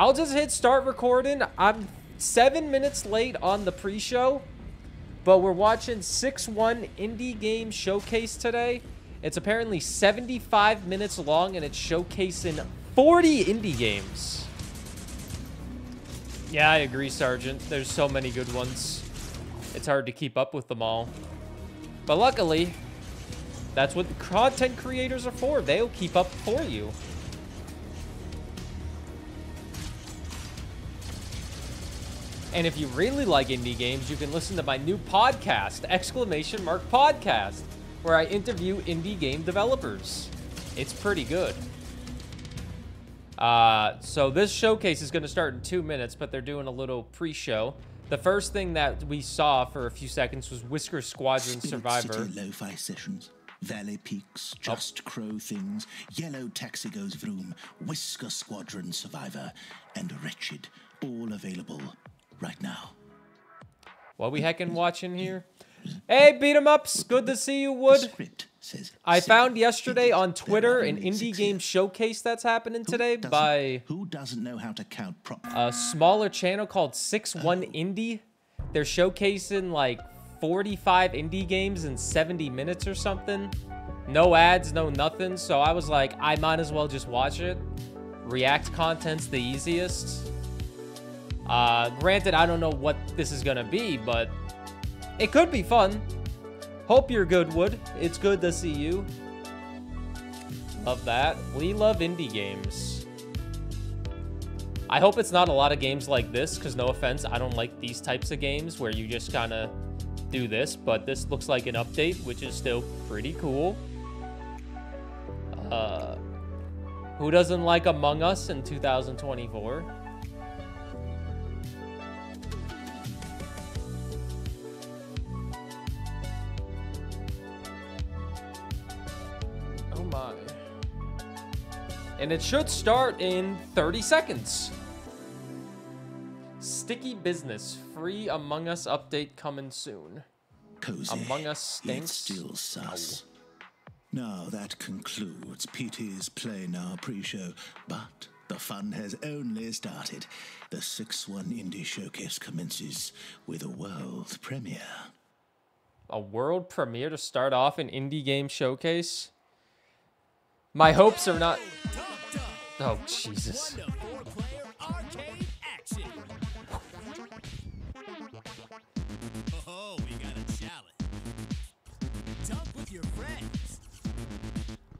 I'll just hit start recording. I'm seven minutes late on the pre-show, but we're watching 6-1 Indie Game Showcase today. It's apparently 75 minutes long, and it's showcasing 40 indie games. Yeah, I agree, Sergeant. There's so many good ones. It's hard to keep up with them all. But luckily, that's what the content creators are for. They'll keep up for you. And if you really like indie games, you can listen to my new podcast, exclamation mark podcast, where I interview indie game developers. It's pretty good. Uh, so this showcase is going to start in two minutes, but they're doing a little pre-show. The first thing that we saw for a few seconds was Whisker Squadron Spirit Survivor. City lo-fi sessions. Valley Peaks, Just Crow Things, Yellow Taxi Goes Vroom, Whisker Squadron Survivor, and Wretched, all available right now. What we heckin' watching here? Hey, beat 'em ups. Good to see you, Wood. Says I found yesterday on Twitter an indie six game showcase that's happening today by Who doesn't know how to count prop? a smaller channel called 6-1 Indie. They're showcasing like 45 indie games in 70 minutes or something. No ads, no nothing. So I was like, I might as well just watch it. React content's the easiest. Uh, granted, I don't know what this is gonna be, but it could be fun. Hope you're good, Wood. It's good to see you. Love that. We love indie games. I hope it's not a lot of games like this, because no offense, I don't like these types of games where you just kind of do this, but this looks like an update, which is still pretty cool. Uh, who doesn't like Among Us in 2024? And it should start in 30 seconds. Sticky Business, free Among Us update coming soon. Cozy. Among Us stinks. still sus. Now that concludes PT's Play Now pre-show, but the fun has only started. The 6-1 Indie Showcase commences with a world premiere. A world premiere to start off an indie game showcase? My hopes are not. Oh, Jesus.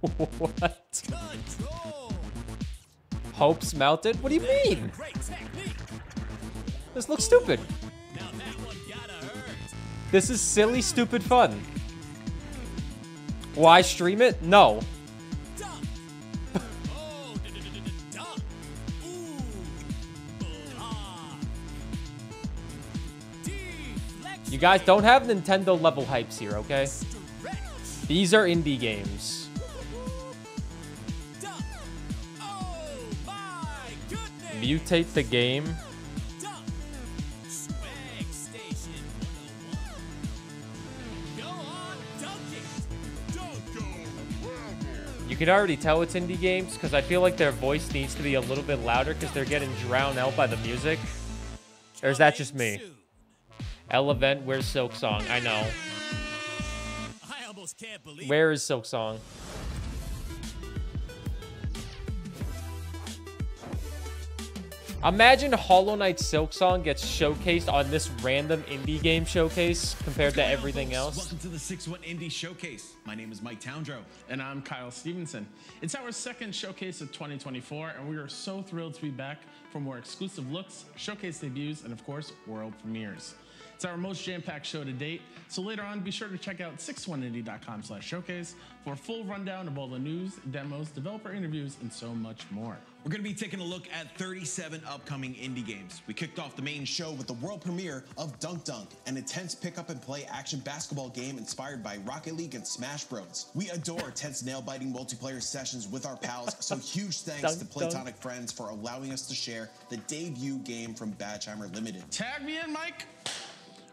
What? Hopes melted? What do you mean? This looks stupid. This is silly, stupid fun. Why stream it? No. Guys don't have Nintendo level hypes here, okay? These are indie games. Mutate the game. Dunk. Swag Station 101. Go on, dunk it. Dunk You can already tell it's indie games because I feel like their voice needs to be a little bit louder because they're getting drowned out by the music. Or is that just me? L event, where's Silk Song? I know. I almost can't believe Where is Silk Song? Imagine Hollow Knight Silk Song gets showcased on this random indie game showcase compared to everything else. Welcome to the 6-1 Indie Showcase. My name is Mike Towndrow. And I'm Kyle Stevenson. It's our second showcase of 2024, and we are so thrilled to be back for more exclusive looks, showcase debuts, and of course, world premieres. It's our most jam-packed show to date, so later on, be sure to check out 61indie.com slash showcase for a full rundown of all the news, demos, developer interviews, and so much more. We're going to be taking a look at 37 upcoming indie games. We kicked off the main show with the world premiere of Dunk Dunk, an intense pick up and play action basketball game inspired by Rocket League and Smash Bros. We adore tense nail biting multiplayer sessions with our pals, so huge thanks to Dunk Dunk. Platonic Friends for allowing us to share the debut game from Badgeheimer Limited. Tag me in, Mike.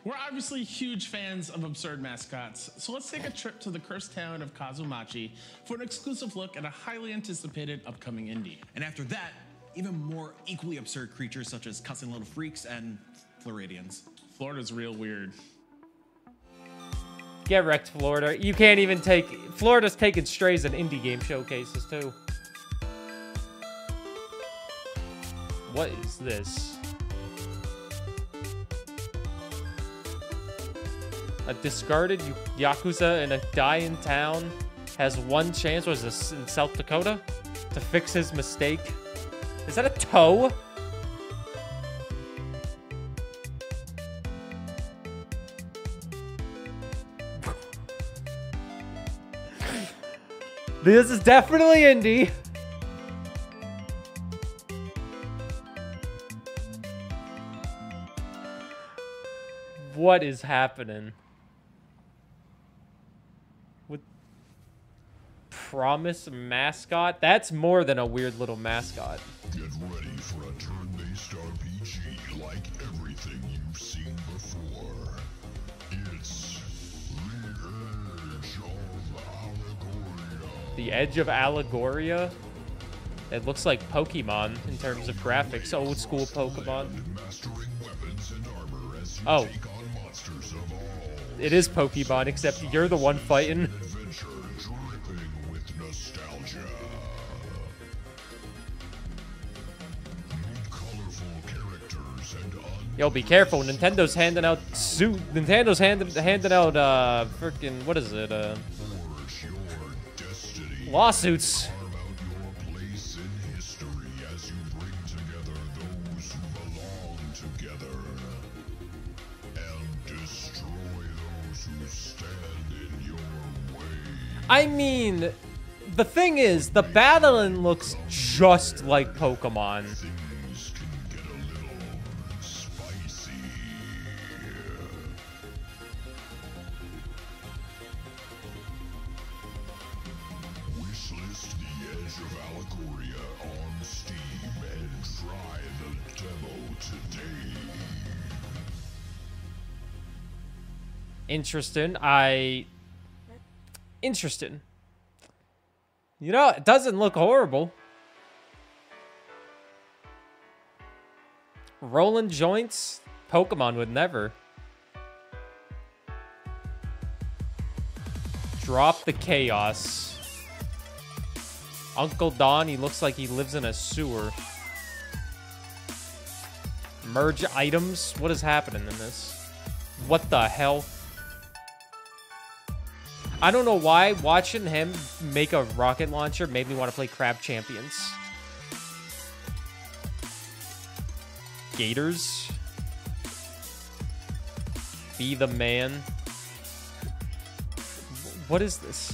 We're obviously huge fans of absurd mascots, so let's take a trip to the cursed town of Kaso-Machi for an exclusive look at a highly anticipated upcoming indie. And after that, even more equally absurd creatures such as cussing little freaks and Floridians. Florida's real weird. Get wrecked, Florida. You can't even take... Florida's taking strays at indie game showcases, too. What is this? A discarded Yakuza in a dying town has one chance, was this in South Dakota? To fix his mistake. Is that a toe? This is definitely indie. What is happening? Promise mascot? That's more than a weird little mascot. Get ready for a turn-based RPG like everything you've seen before. It's The Edge of Allegoria. Edge of Allegoria? It looks like Pokemon in terms of graphics. Old school Pokemon. Mastering weapons and armor as you Oh. take on monsters of all. It is Pokemon, except you're the one fighting. Adventure dripping with nostalgia. Meet colorful characters and un- Yo, be careful. Nintendo's handing out suit. Nintendo's handing handing out uh freaking what is it? Uh forge your destiny. lawsuits. Carve out your place in history as you bring together those who belong together. And destroy those who stand in your way. I mean, the thing is, the battling looks just like Pokemon. Interesting. I interesting. You know, it doesn't look horrible. Rolling joints? Pokemon would never. Drop the chaos. Uncle Don, he looks like he lives in a sewer. Merge items? What is happening in this? What the hell? I don't know why watching him make a rocket launcher made me want to play Crab Champions. Gators. Be the man. What is this?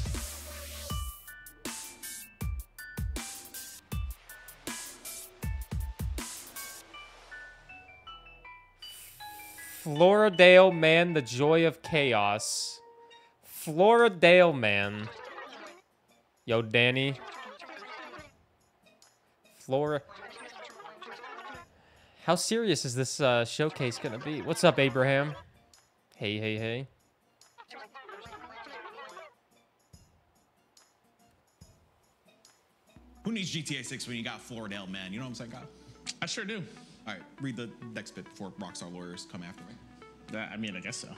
Floridale Man, the Joy of Chaos. Floridale Man. Yo, Danny. Flora. How serious is this uh, showcase gonna be? What's up, Abraham? Hey, hey, hey. Who needs GTA 6 when you got Floridale, man? You know what I'm saying, God? I sure do. All right, read the next bit before Rockstar lawyers come after me. I mean, I guess so.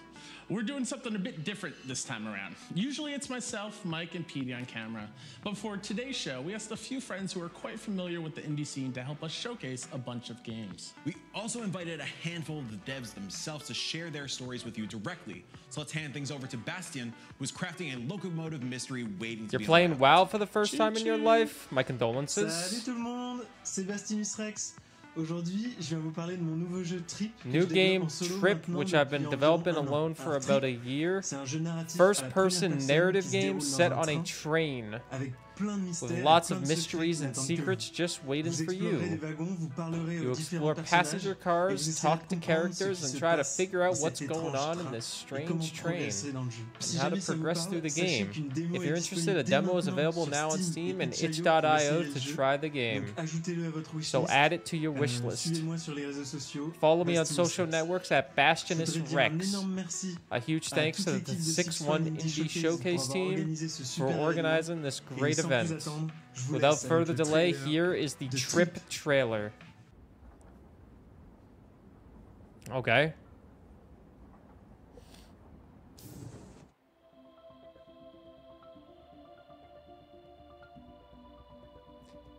We're doing something a bit different this time around. Usually it's myself, Mike, and Petey on camera. But for today's show, we asked a few friends who are quite familiar with the indie scene to help us showcase a bunch of games. We also invited a handful of the devs themselves to share their stories with you directly. So let's hand things over to Bastian, who's crafting a locomotive mystery waiting to be played. You're be playing. WoW for the first time in your life? My condolences. Salut condolences. tout le monde, c'est Bastimus Rex. Aujourd'hui, je viens vous parler de mon nouveau jeu Trip. New game Trip, which I've been developing alone for about a year. C'est un jeu narratif First person narrative game set on a train avec plein de mystères with lots of mysteries and secrets just waiting for you. You explore passenger cars, talk to characters, and try to figure out what's going on in this strange train. progresser dans le jeu. Si and how to jamais ça vous progress through the game. If you're interested, a demo is available now on Steam and itch.io itch.io pour essayer to try the game. Donc ajoutez-le à votre wishlist. So add it to your Euh, wish list. Suivez-moi sur les réseaux sociaux. Follow me on social networks at Je Bastionus voudrais dire un Rex. A huge thanks to the 6-1 Indie Indie Showcase Showcase pour avoir team for organizing this great plus event. Without further delay, here is the Trip. trailer. Okay.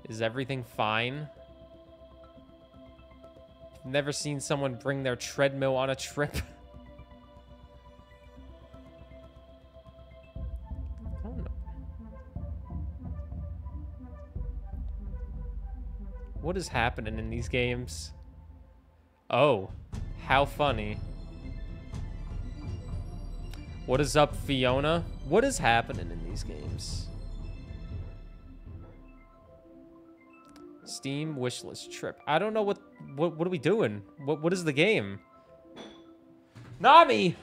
Is everything fine? Never seen someone bring their treadmill on a trip. What is happening in these games? Oh, how funny. What is up, Fiona? What is happening in these games? Steam wishlist trip. I don't know what what what are we doing? What what is the game? Nami.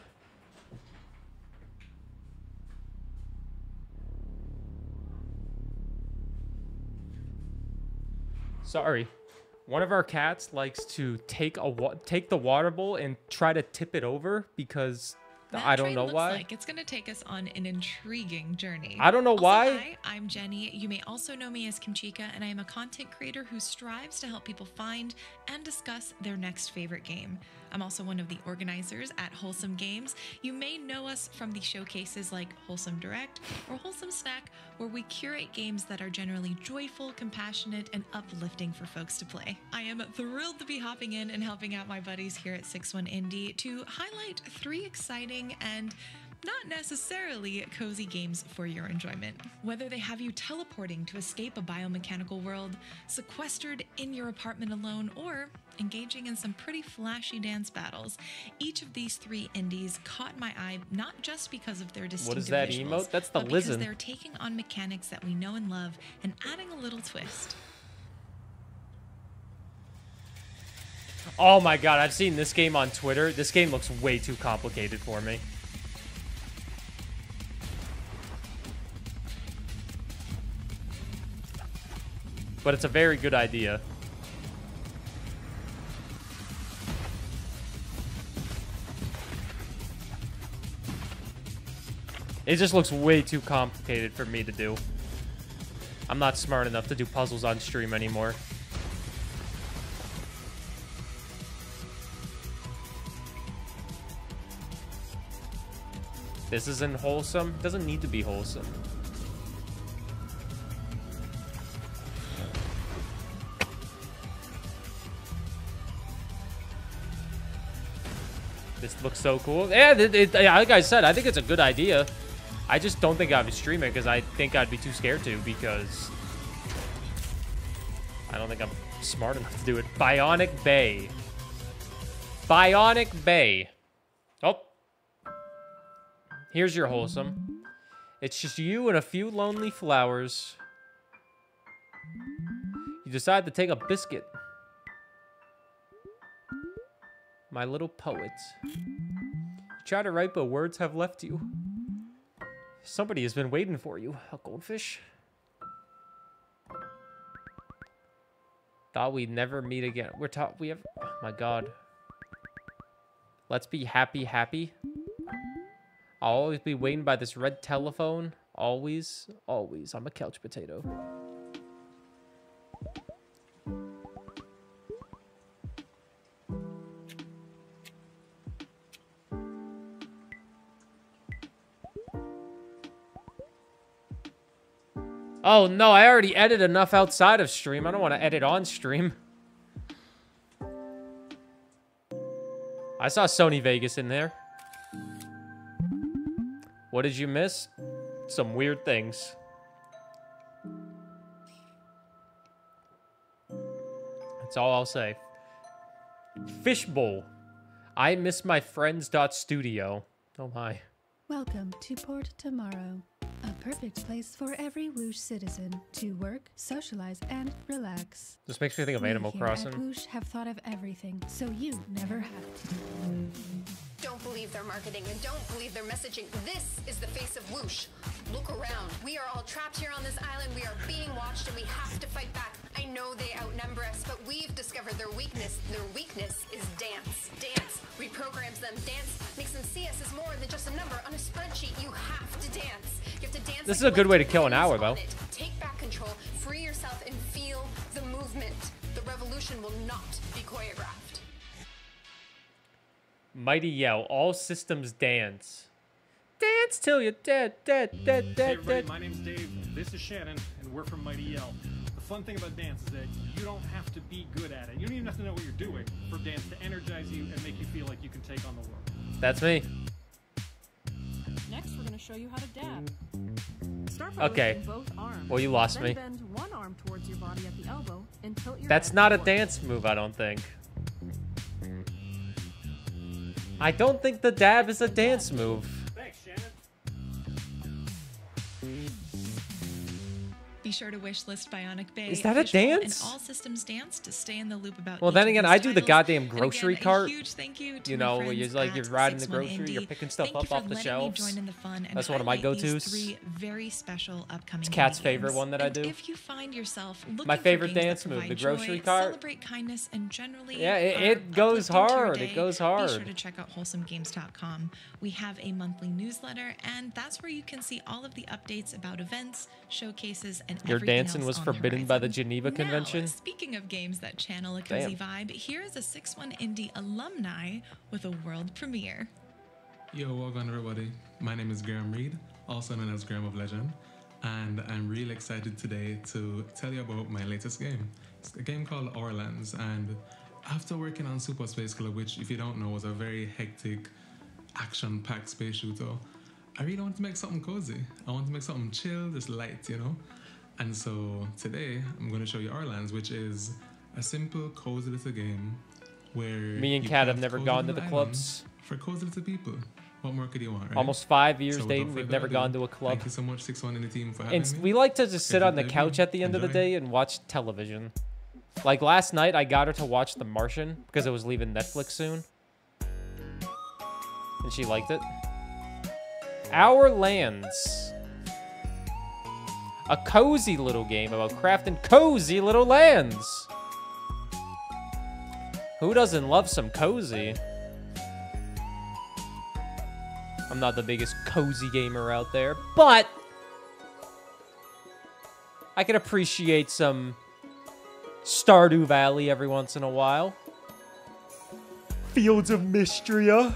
Sorry. One of our cats likes to take a take the water bowl and try to tip it over because That I don't know why. Like it's going to take us on an intriguing journey. I don't know Also, why. Hi, I'm Jenny. You may also know me as Kimchika, and I am a content creator who strives to help people find and discuss their next favorite game. I'm also one of the organizers at Wholesome Games. You may know us from the showcases like Wholesome Direct or Wholesome Snack, where we curate games that are generally joyful, compassionate, and uplifting for folks to play. I am thrilled to be hopping in and helping out my buddies here at 61 Indie to highlight three exciting and not necessarily cozy games for your enjoyment. Whether they have you teleporting to escape a biomechanical world, sequestered in your apartment alone, or engaging in some pretty flashy dance battles, each of these three indies caught my eye not just because of their distinctive that visuals, emote? That's the but because they're taking on mechanics that we know and love and adding a little twist. Oh my god, I've seen this game on Twitter. This game looks way too complicated for me. But it's a very good idea. It just looks way too complicated for me to do. I'm not smart enough to do puzzles on stream anymore. This isn't wholesome. Doesn't need to be wholesome. This looks so cool. Yeah, it, it, yeah, like I said, I think it's a good idea. I just don't think I would stream it because I think I'd be too scared to because I don't think I'm smart enough to do it. Bionic Bay. Bionic Bay. Here's your wholesome. It's just you and a few lonely flowers. You decide to take a biscuit. My little poet. You try to write, but words have left you. Somebody has been waiting for you. A goldfish? Thought we'd never meet again. We're taught we have. Oh my god. Let's be happy, happy. I'll always be waiting by this red telephone. Always, always. I'm a couch potato. Oh no, I already edited enough outside of stream. I don't want to edit on stream. I saw Sony Vegas in there. What did you miss? Some weird things. That's all I'll say. Fishbowl. I miss my friends dot studio. Oh my. Welcome to Port Tomorrow, a perfect place for every Woosh citizen to work, socialize, and relax. This makes me think of We Animal Crossing. Woosh have thought of everything, so you never have to believe their marketing and don't believe their messaging. This is the face of whoosh. Look around. We are all trapped here on this island. We are being watched and we have to fight back. I know they outnumber us, but we've discovered their weakness. Their weakness is dance. Dance reprograms them. Dance makes them see us as more than just a number on a spreadsheet. You have to dance. You have to dance. This is a good way to kill an hour, though. Take back control, free yourself, and feel the movement. The revolution will not be choreographed. Mighty Yell. All systems dance. Dance till you're dead, dead, dead, Hey dead, everybody, dead. my name's Dave. This is Shannon, and we're from Mighty Yell. The fun thing about dance is that you don't have to be good at it. You don't even have to know what you're doing for dance to energize you and make you feel like you can take on the world. That's me. Next, we're going to show you how to dab. Start by Okay. lifting both arms. Well, you lost then me. bend one arm towards your body at the elbow and tilt your That's not a dance move, I don't think. I don't think the dab is a dance move. Sure to wishlist Bionic Bay. Is that a dance? And all systems dance to stay in the loop about. Well, then again, I do the goddamn grocery again, cart. huge thank you to You know, you're like you're riding the 61 grocery, you're picking stuff Thank up off the shelves. Join in the fun and That's one of my go-tos. Three very special upcoming. It's indie favorite one that I do. And. If you find yourself looking My favorite dance move, the grocery joy, cart. celebrate kindness, and generally Yeah, it- it goes hard. It goes Be sure hard. to check out wholesomegames.com. We have a monthly newsletter, and that's where you can see all of the updates about events, showcases, and Your everything dancing was on the forbidden by the. Geneva Now, Convention. speaking of games that channel a cozy vibe, here is a 6-1 Indie alumni with a world premiere. Yo, welcome everybody. My name is Graham Reed, also known as Graham of Legend, and I'm really excited today to tell you about my latest game. It's a game called Orlands, and after working on Super Space Club, which, if you don't know, was a very hectic, action-packed space shooter, I really want to make something cozy. I want to make something chill, just light, you know. And so today, I'm going to show you Orlands, which is a simple, cozy little game where Me and Kat have never gone to the clubs. for cozy little people. What more could you want, right? Almost five years dating, we've never gone to a club. Thank you so much, Six One in the team, for having And me. we like to just sit you on the couch at the end of the day and watch television. Like last night, I got her to watch The Martian because it was leaving Netflix soon. And she liked it. Our Lands. A cozy little game about crafting cozy little lands. Who doesn't love some cozy? I'm not the biggest cozy gamer out there, but I can appreciate some Stardew Valley every once in a while. Fields of Mystria.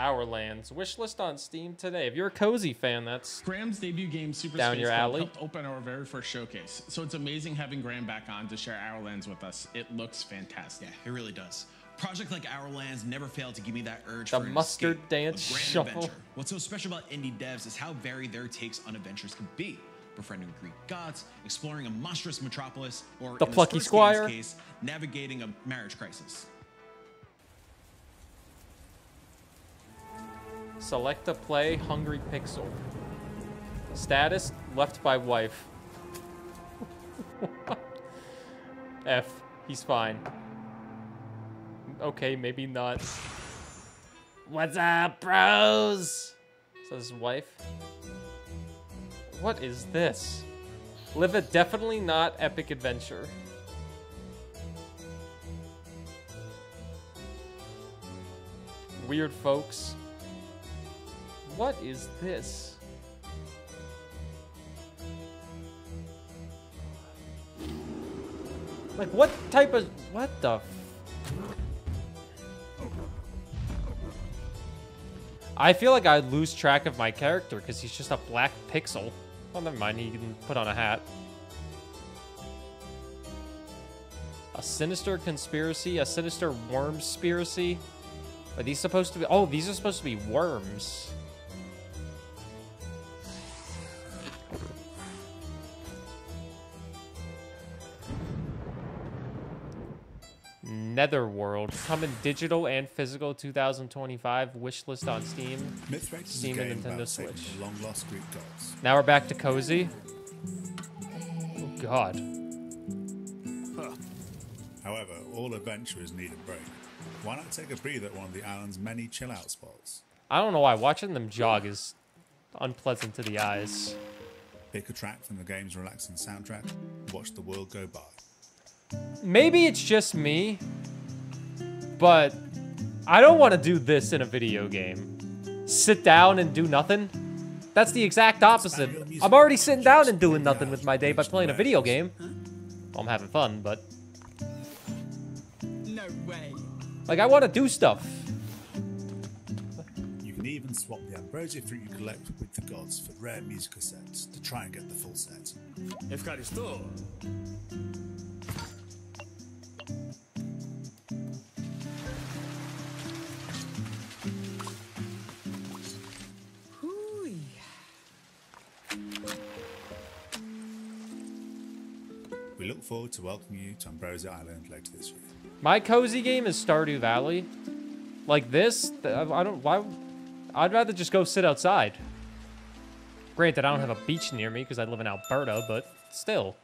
Our Lands. Wishlist on Steam today. If you're a cozy fan, that's Graham's debut game, Super Down Space your Club, alley. helped open our very first showcase. So it's amazing having Graham back on to share our lens with us. It looks fantastic. Yeah, it really does. Project like Our Lands never failed to give me that urge The for an mustard escape, dance a grand shuffle. adventure. What's so special about indie devs is how varied their takes on adventures can be. Befriending Greek gods, exploring a monstrous metropolis, or The plucky first squire. case, navigating a marriage crisis. Select a play Hungry Pixel. Status left by wife. F. He's fine. Okay, maybe not. What's up, bros? Says wife. What is this? Live a definitely not epic adventure. Weird folks. What is this? Like, what type of. What the. I feel like I'd lose track of my character because he's just a black pixel. Well, never mind, he can put on a hat. A sinister conspiracy, a sinister worm conspiracy. Are these supposed to be? Oh, these are supposed to be worms. Netherworld coming digital and physical 2025 wish list on Steam, Mythrax Steam and Nintendo Switch. long-lost Greek gods. Now we're back to cozy. Oh God. Huh. However, all adventurers need a break. Why not take a breather at one of the island's many chill-out spots? I don't know why watching them jog is unpleasant to the eyes. Pick a track from the game's relaxing soundtrack. Watch the world go by. Maybe it's just me, but I don't want to do this in a video game. Sit down and do nothing. That's the exact opposite. I'm already sitting down and doing nothing with my day by playing a video game. I'm having fun, but No way. like I want to do stuff. You can even swap the ambrosia fruit you collect with the gods for rare musical sets to try and get the full set. Forward to welcoming you to Ambrosia Island later this year. My cozy game is Stardew Valley. Like this, I don't. Why? I'd rather just go sit outside. Granted, I don't have a beach near me because I live in Alberta, but still.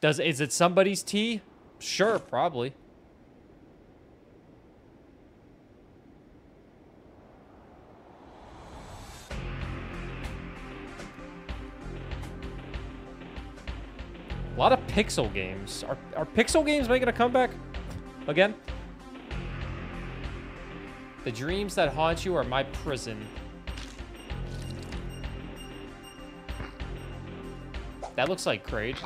Does is it somebody's tea? Sure, probably. Lot of pixel games. Are, are pixel games making a comeback? Again? The dreams that haunt you are my prison. That looks like Kraid.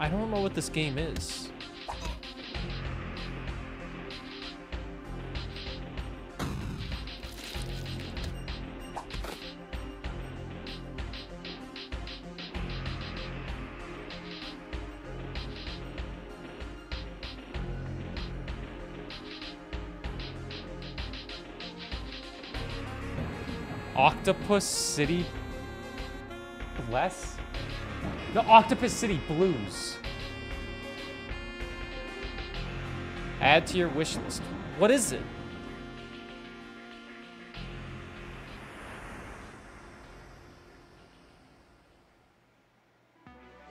I don't know what this game is. Octopus City Blues? The Octopus City Blues. Add to your wish list. What is it?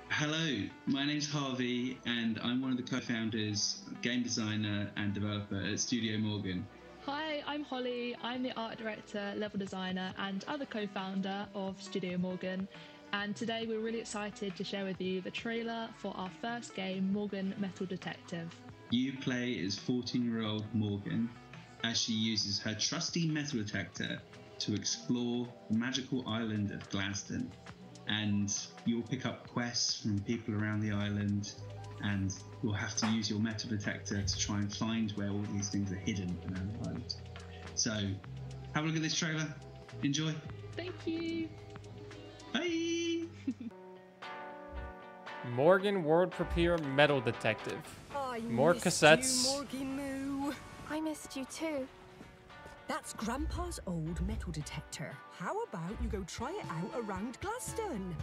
Hello, my name's Harvey, and I'm one of the co-founders, game designer, and developer at Studio Morgan. Hi, I'm Holly. I'm the art director, level designer, and other co founder of Studio Morgan. And today we're really excited to share with you the trailer for our first game, Morgan Metal Detective. You play as 14-year-old Morgan as she uses her trusty metal detector to explore the magical island of Glaston. And you'll pick up quests from people around the island, and you'll have to use your metal detector to try and find where all these things are hidden around the island. So, have a look at this trailer. Enjoy. Thank you. Bye. Morgan World Prepare Metal Detective. I More missed cassettes. You, Morgy Moo. I missed you too. That's Grandpa's old metal detector. How about you go try it out around Glaston?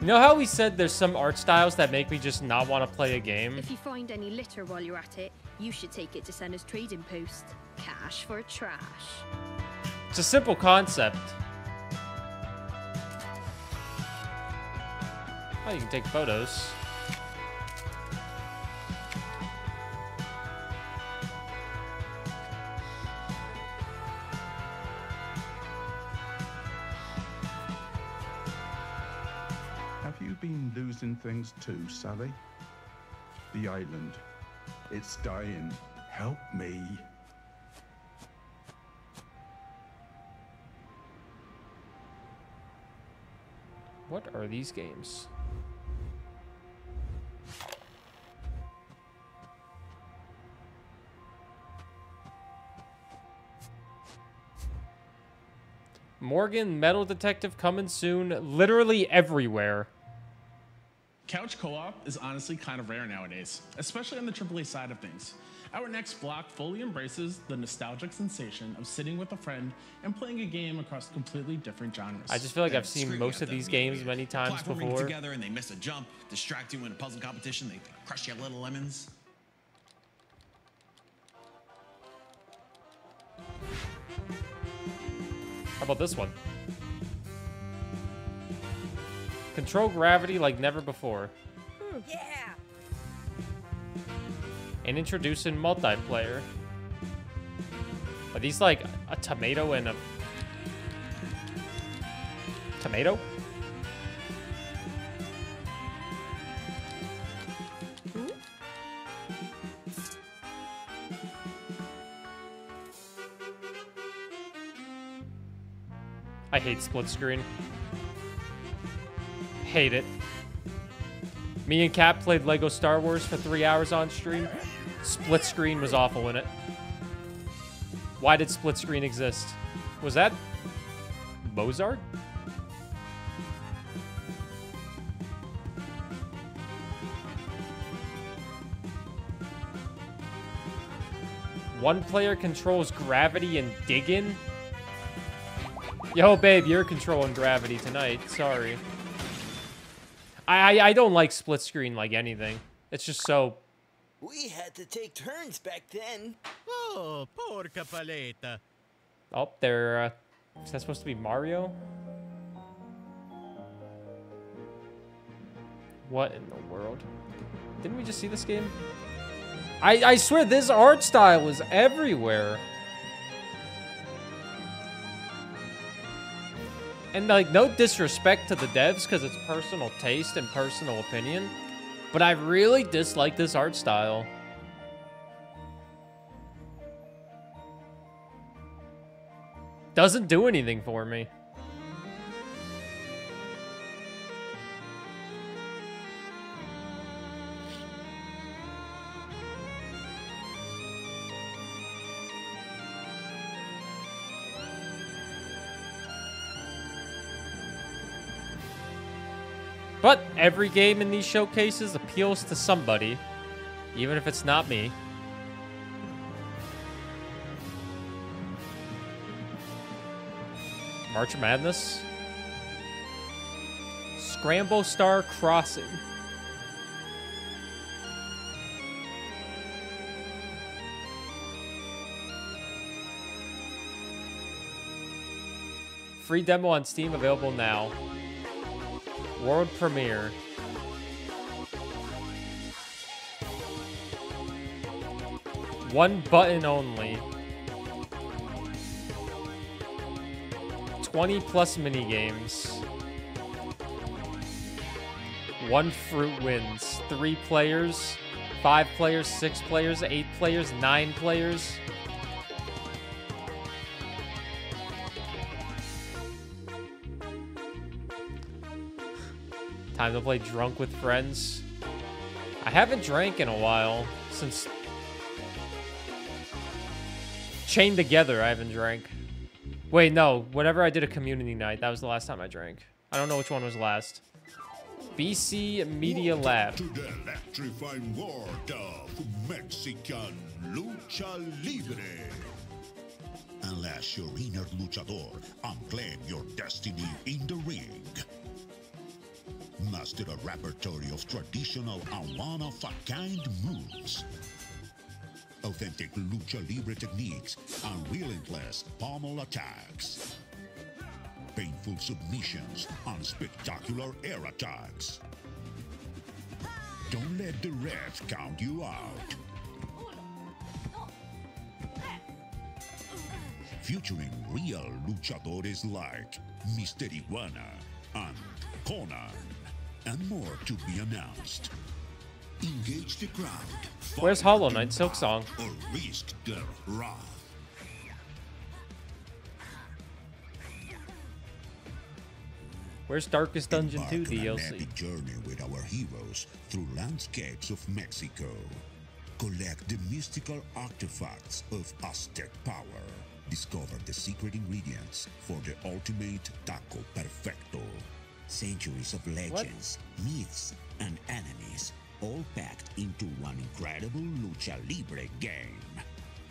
You know how we said there's some art styles that make me just not want to play a game? If you find any litter while you're at it, you should take it to Senna's trading post. Cash for trash. It's a simple concept. Oh, you can take photos. Have you been losing things too, Sally? The island. It's dying. Help me. What are these games? Morgan Metal Detective coming soon, literally everywhere. Couch co-op is honestly kind of rare nowadays, especially on the AAA side of things. Our next block fully embraces the nostalgic sensation of sitting with a friend and playing a game across completely different genres. I just feel like They're I've seen most of these games many times before. together and they miss a jump, distract you in a puzzle competition, they crush you little lemons. How about this one? Control gravity like never before. Hmm, yeah. And introducing multiplayer. Are these like a tomato and a Tomato? I hate split screen. Hate it. Me and Cap played Lego Star Wars for three hours on stream. Split screen was awful in it. Why did split screen exist? Was that Mozart? One player controls gravity and digging? Yo, babe, you're controlling gravity tonight. Sorry. I, I I don't like split screen like anything. It's just so We had to take turns back then. Oh, porca paleta. Oh, they're. Uh, is that supposed to be Mario? What in the world? Didn't we just see this game? I I swear this art style is everywhere. And like, no disrespect to the devs because it's personal taste and personal opinion, but I really dislike this art style. Doesn't do anything for me. But every game in these showcases appeals to somebody, even if it's not me. March Madness. Scramble Star Crossing. Free demo on Steam available now. World premiere. One button only. 20 plus mini games. One fruit wins. Three players, five players, six players, eight players, nine players. Time to play drunk with friends. I haven't drank in a while since Chained Together. I haven't drank. Wait, no. Whenever I did a community night, that was the last time I drank. I don't know which one was last. BC Media Lab. To the electrifying world of Mexican Lucha Libre. Unleash your inner luchador and claim your destiny in the ring. Master a repertory of traditional and one-of-a-kind moves. Authentic lucha libre techniques and relentless pommel attacks. Painful submissions and spectacular air attacks. Don't let the refs count you out. Featuring real luchadores like Mister Iguana and Conan, and more to be announced. Engage the crowd. Where's Hollow Knight Silk Song? Or risk their wrath. Where's Darkest Dungeon 2 Embark on an DLC? epic journey with our heroes through landscapes of Mexico. Collect the mystical artifacts of Aztec power. Discover the secret ingredients for the ultimate taco perfecto. Centuries of legends, myths, and enemies, all packed into one incredible Lucha Libre game.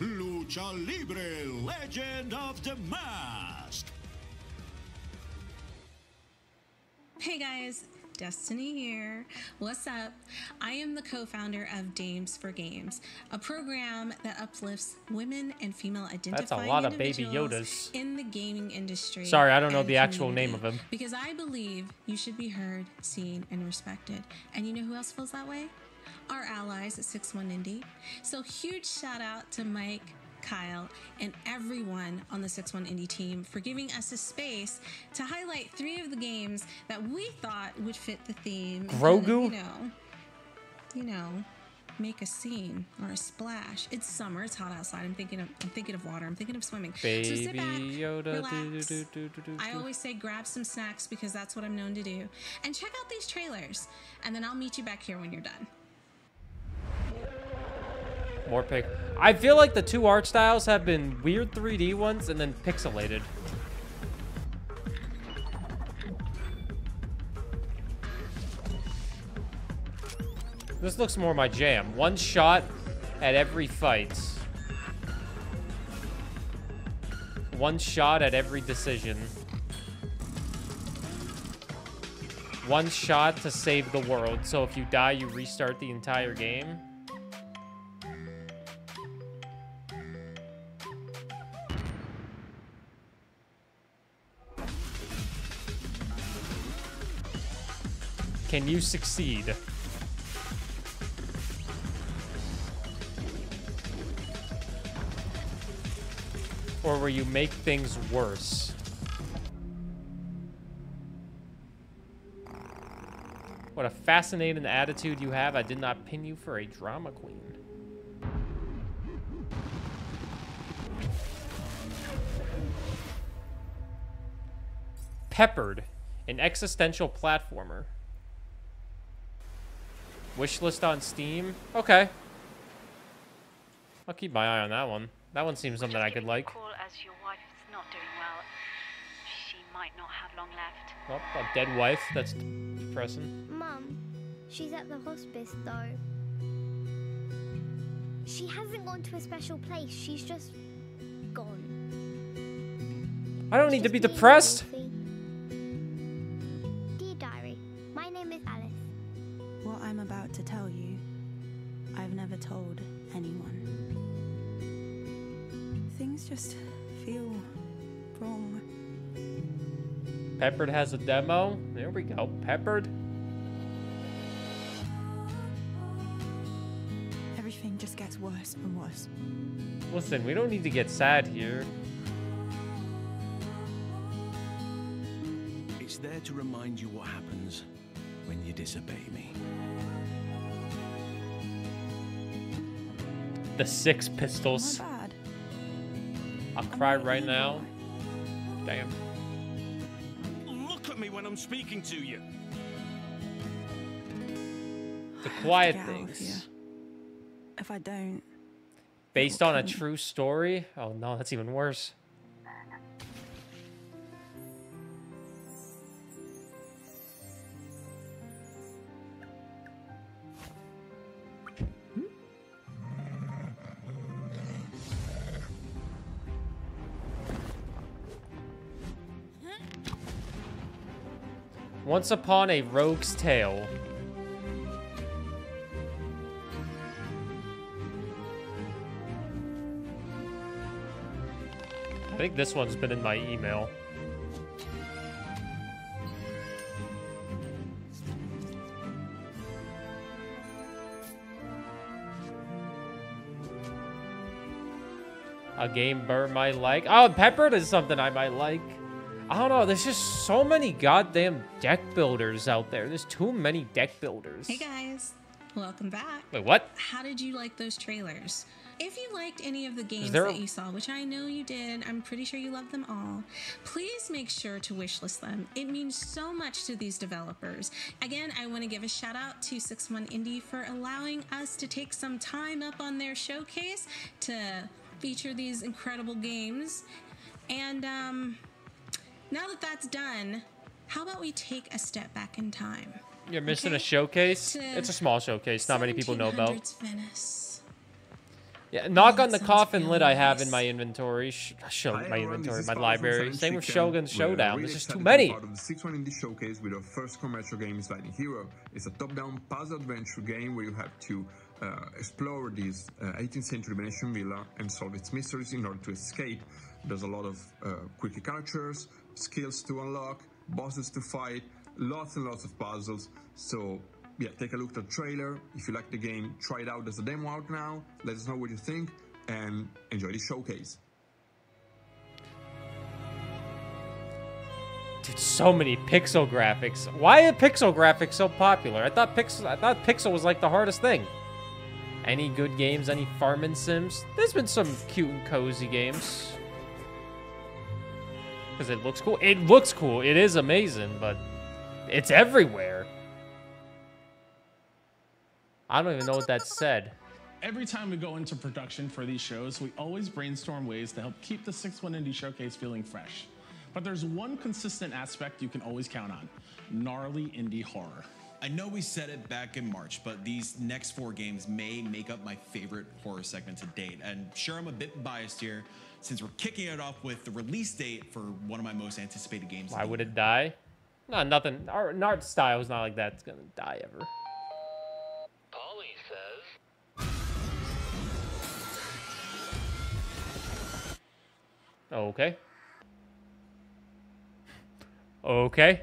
Lucha Libre Legend of the Mask. Hey guys, Destiny here. What's up? I am the co founder of Dames for Games, a program that uplifts women and female identifying That's a lot of baby Yodas. in the gaming industry. Sorry, I don't know the actual name of him. Because I believe you should be heard, seen, and respected. And you know who else feels that way? Our allies at 61 Indie. So huge shout out to Mike, Kyle, and everyone on the 6 1 Indie team for giving us a space to highlight three of the games that we thought would fit the theme. and, Grogu? you know, you know, make a scene or a splash. It's summer. It's hot outside. I'm thinking of I'm thinking of water. I'm thinking of swimming. so Baby sit back, Yoda. relax. do, do, do, do, do, I always say grab some snacks because that's what I'm known to do. And check out these trailers, and then I'll meet you back here when you're done. More pic. I feel like the two art styles have been weird 3D ones and then pixelated. This looks more my jam. One shot at every fight. One shot at every decision. One shot to save the world. So if you die, you restart the entire game. Can you succeed? Or will you make things worse? What a fascinating attitude you have. I did not pin you for a drama queen. Peppered, an existential platformer. Wishlist on Steam? Okay. I'll keep my eye on that one. That one seems something I could like. Call as your wife is not doing well. She might not have long left. Oh, a dead wife. That's depressing. Mum, she's at the hospice though. She hasn't gone to a special place, she's just gone. I don't need to be depressed. Dear Diary, my name is Alice. What I'm about to tell you, I've never told anyone. Things just feel wrong. Peppered has a demo. There we go. Peppered. Everything just gets worse and worse. Listen, we don't need to get sad here. It's there to remind you what happens when you disobey me. The Six Pistols. Am I bad? I'll cry right now. Damn. Look at me when I'm speaking to you. The Quiet Get out of Things. here. If I don't, Based on a true story? Oh no, that's even worse. Once upon a rogue's tale. I think this one's been in my email. A game Burr might like. Oh, Peppered is something I might like. I don't know. There's just so many goddamn deck builders out there. There's too many deck builders. Hey guys, welcome back. Wait, what? How did you like those trailers? If you liked any of the games there that you saw, which I know you did, I'm pretty sure you loved them all, please make sure to wishlist them. It means so much to these developers. Again, I want to give a shout out to 61 Indie for allowing us to take some time up on their showcase to feature these incredible games. And um, now that that's done, how about we take a step back in time? You're missing a showcase? To It's a small showcase. Not many people know about. 1700s Venice. Yeah, knock on the coffin lid I have nice. in my inventory. Sh- show Hi my everyone, this inventory, is my Paolo library. Same with Chicken. Shogun Showdown. really There's just too many. be part of the 6-1 Indie Showcase with our first commercial game, Sliding Hero. It's a top-down puzzle adventure game where you have to uh, explore this uh, 18th century Venetian villa and solve its mysteries in order to escape. There's a lot of uh, quirky characters, skills to unlock, bosses to fight, lots and lots of puzzles. So yeah, take a look at the trailer. If you like the game, try it out. There's a demo out now. Let us know what you think. and enjoy the showcase. Dude, so many pixel graphics. Why are pixel graphics so popular? I thought pixel I thought pixel was like the hardest thing. Any good games, any farming sims? There's been some cute and cozy games. Because it looks cool. It looks cool. It is amazing, but it's everywhere. I don't even know what that said. Every time we go into production for these shows, we always brainstorm ways to help keep the 6 1 Indie Showcase feeling fresh. But there's one consistent aspect you can always count on gnarly indie horror. I know we said it back in March, but these next four games may make up my favorite horror segment to date. And sure, I'm a bit biased here since we're kicking it off with the release date for one of my most anticipated games. Why would it die? No, nothing. Our art style is not like that. It's gonna die ever. Polly says. Okay. Okay.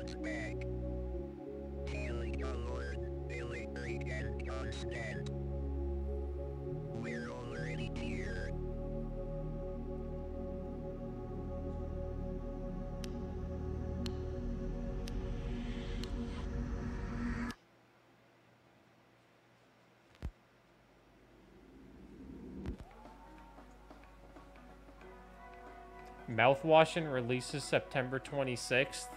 God's back. Military and. We're already here. Mouthwashing releases September 26th.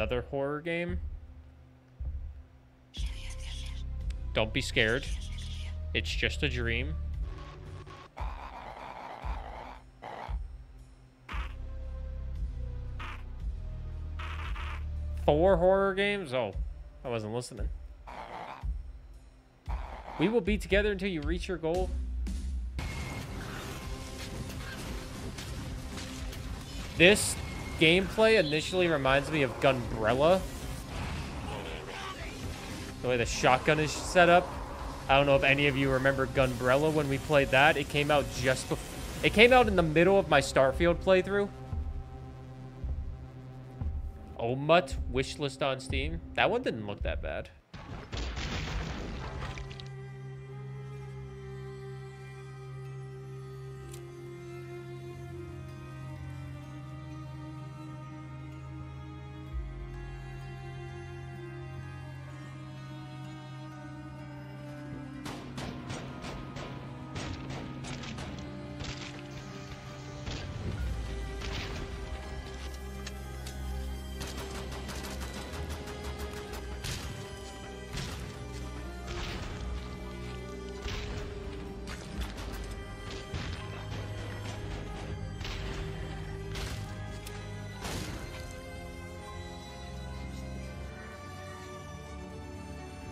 Another horror game? Don't be scared. It's just a dream. Four horror games? Oh, I wasn't listening. We will be together until you reach your goal. This gameplay initially reminds me of Gunbrella. The way the shotgun is set up. I don't know if any of you remember Gunbrella when we played that. It came out just before... It came out in the middle of my Starfield playthrough. Omut wishlist on Steam. That one didn't look that bad.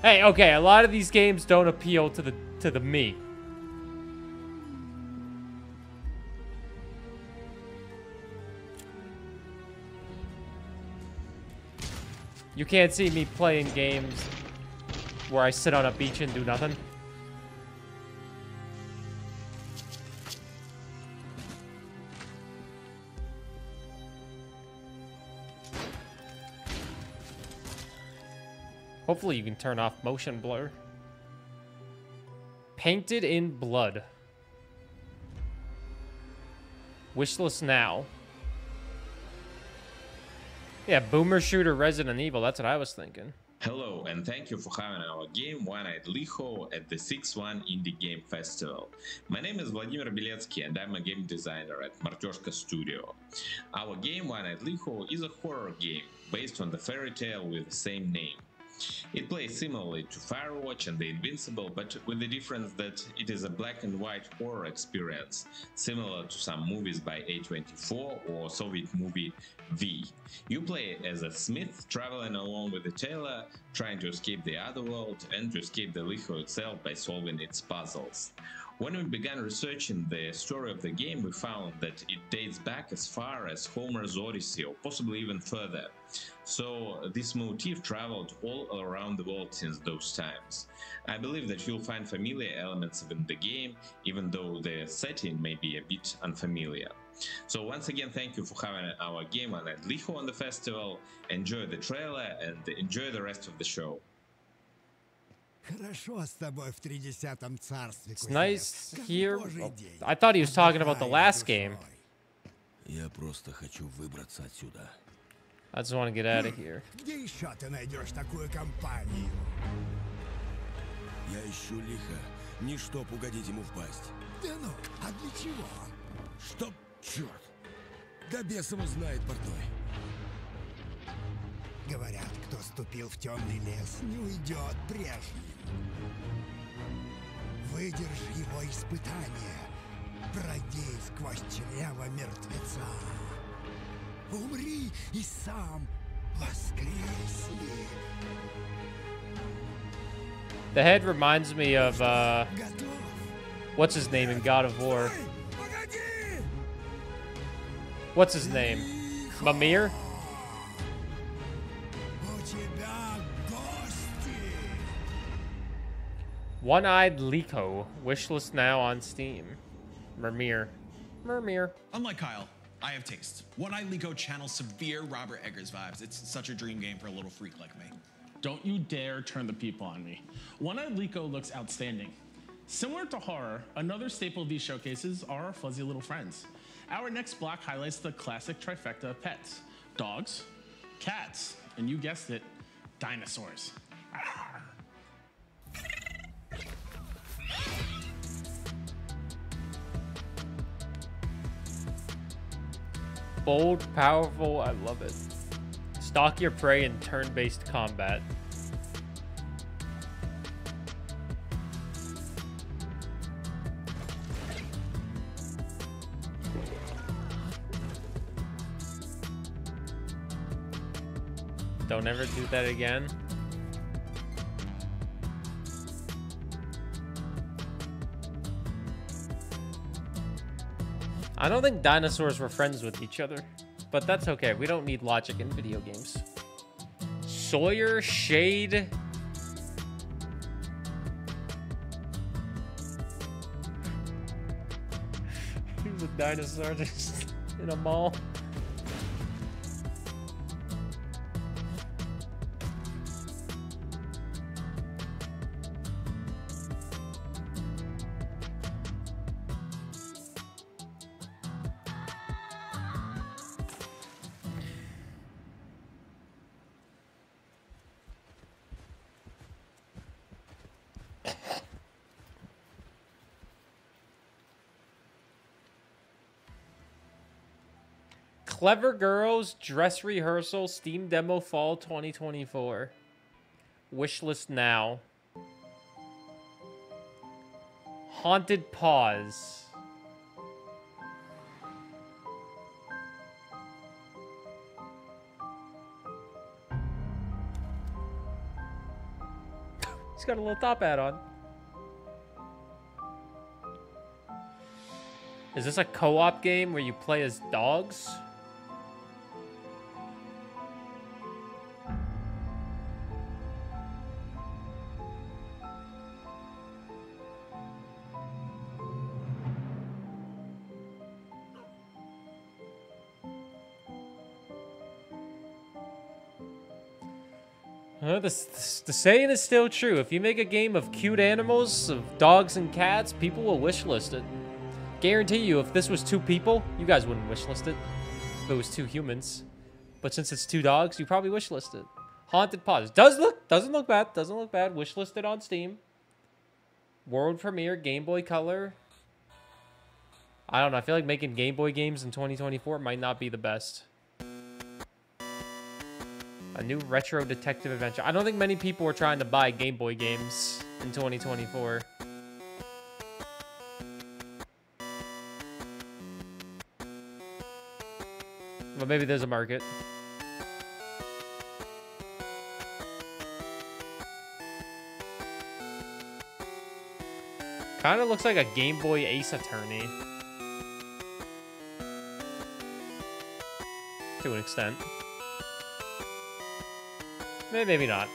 Hey, okay, a lot of these games don't appeal to the to the me. You can't see me playing games where I sit on a beach and do nothing. Hopefully you can turn off motion blur. Painted in blood. Wishlist now. Yeah, Boomer Shooter Resident Evil. That's what I was thinking. Hello, and thank you for having our game One Eyed Likho at the 6-1 Indie Game Festival. My name is Vladimir Beletsky, and I'm a game designer at Martyoshka Studio. Our game One Eyed Likho is a horror game based on the fairy tale with the same name. It plays similarly to Firewatch and The Invincible, but with the difference that it is a black and white horror experience, similar to some movies by A24 or Soviet movie Viy. You play as a smith traveling along with a tailor, trying to escape the other world and to escape the Likho itself by solving its puzzles. When we began researching the story of the game, we found that it dates back as far as Homer's Odyssey, or possibly even further. So, this motif traveled all around the world since those times. I believe that you'll find familiar elements within the game, even though the setting may be a bit unfamiliar. So, once again, thank you for having our game on at Liho on the festival. Enjoy the trailer and enjoy the rest of the show. Хорошо с тобой в тридесятом царстве, It's nice here. Oh, I thought he was talking about the last game. Я просто хочу выбраться отсюда. I just want to get out of here. Где еще ты найдешь такую компанию? Я ищу лихо, не чтоб угодить ему в пасть. Да ну, а для чего? Чтоб, черт, да бес его знает, портной. Говорят, кто ступил в темный лес, не уйдет прежним. Выдержи его испытание. Пройди сквозь чрево мертвеца. умри и сам воскресни. The head reminds me of, uh, what's his name in God of War? What's his name? Mamir? One-eyed Likho, wishlist now on Steam. Mermir. Mermir. Unlike Kyle, I have taste. One Eye Likho channels severe Robert Eggers vibes. It's such a dream game for a little freak like me. Don't you dare turn the people on me. One Eyed Likho looks outstanding. Similar to horror, another staple of these showcases are our fuzzy little friends. Our next block highlights the classic trifecta of pets dogs, cats, and you guessed it, dinosaurs. Bold, powerful, I love it. Stalk your prey in turn-based combat. Don't ever do that again. I don't think dinosaurs were friends with each other, but that's okay. We don't need logic in video games. Sawyer Shade. he was a dinosaur just in a mall. Clever Girls Dress Rehearsal Steam Demo Fall 2024. Wishlist now. Haunted Paws. Got a little top hat on. Is this a co-op game where you play as dogs? Uh, the, the, saying is still true. If you make a game of cute animals, of dogs and cats, people will wishlist it. Guarantee you, if this was two people, you guys wouldn't wishlist it. If it was two humans. But since it's two dogs, you probably wishlist it. Haunted Paws. Does look, doesn't look bad. Doesn't look bad. Wishlisted on Steam. World premiere, Game Boy Color. I don't know. I feel like making Game Boy games in 2024 might not be the best. A new retro detective adventure. I don't think many people are trying to buy Game Boy games in 2024. But maybe there's a market. Kind of looks like a Game Boy Ace Attorney. To an extent. Maybe, maybe not.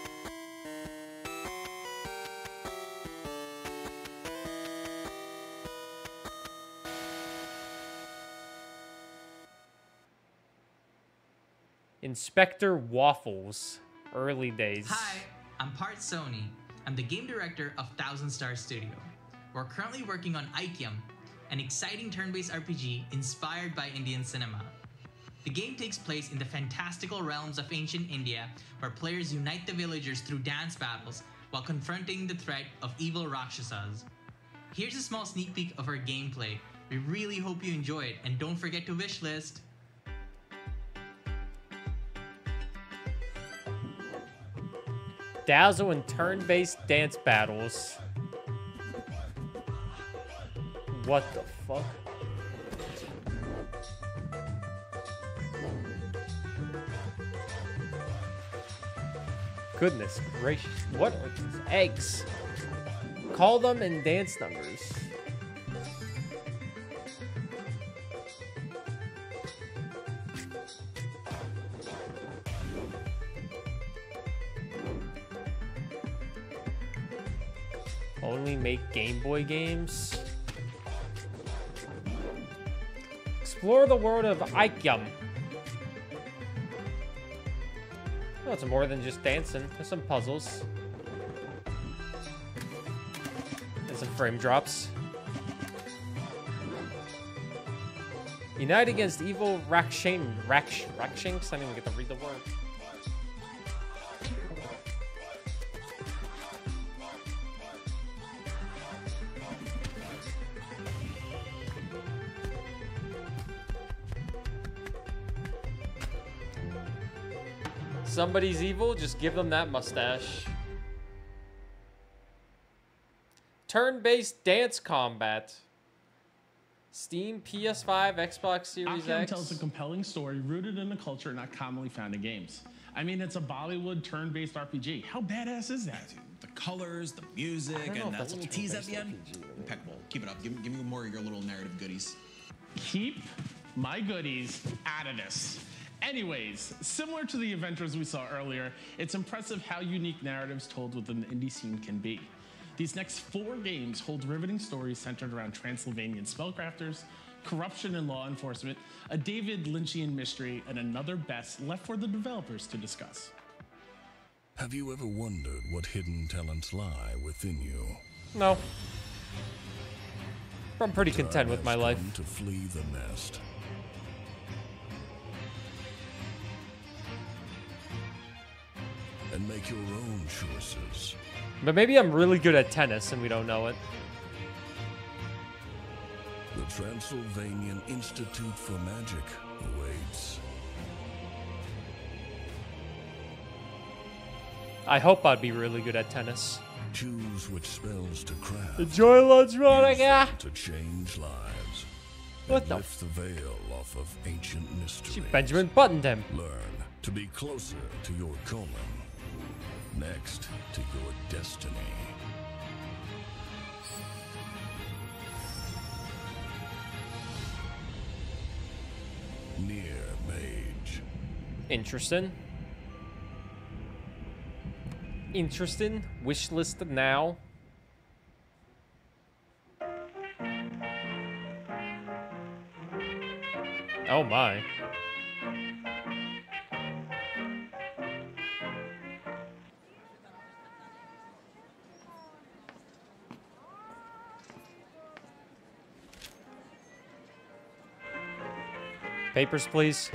Inspector Waffles. Early days. Hi, I'm Parth Soni. I'm the game director of Thousand Star Studio. We're currently working on Aikyam, an exciting turn-based RPG inspired by Indian cinema. The game takes place in the fantastical realms of ancient India, where players unite the villagers through dance battles while confronting the threat of evil Rakshasas. Here's a small sneak peek of our gameplay. We really hope you enjoy it, and don't forget to wishlist. Dazzle and turn-based dance battles. What the fuck? Goodness gracious. What are these eggs? Call them in dance numbers. Only make Game Boy games? Explore the world of Aikyam. It's more than just dancing. There's some puzzles. And some frame drops. Unite against evil Rakshin. Raksh, Rakshinks? I didn't even get to read the word. Somebody's evil, just give them that mustache. Turn-based dance combat. Steam, PS5, Xbox Series Aikyam X. tells a compelling story rooted in a culture not commonly found in games. I mean, it's a Bollywood turn-based RPG. How badass is that? The colors, the music, I don't know if and that that's a little tease at the end. Impeccable. Keep it up. Give, me- give me more of your little narrative goodies. Keep my goodies out of this. Anyways, similar to the adventures we saw earlier, it's impressive how unique narratives told within the indie scene can be. These next four games hold riveting stories centered around Transylvanian spellcrafters, corruption in law enforcement, a David Lynchian mystery, and another best left for the developers to discuss. Have you ever wondered what hidden talents lie within you? No. I'm pretty content with my life. To flee the nest. And make your own choices. But maybe I'm really good at tennis and we don't know it. The Transylvanian Institute for Magic awaits. I hope I'd be really good at tennis. Choose which spells to craft. Enjoy lunch, Veronica. To change lives. What the lift the veil off of ancient mysteries. She Benjamin buttoned him. Learn to be closer to your calling. Next to your destiny. Near Mage. Interesting. Interesting. Wish list now. Oh my. Papers, please.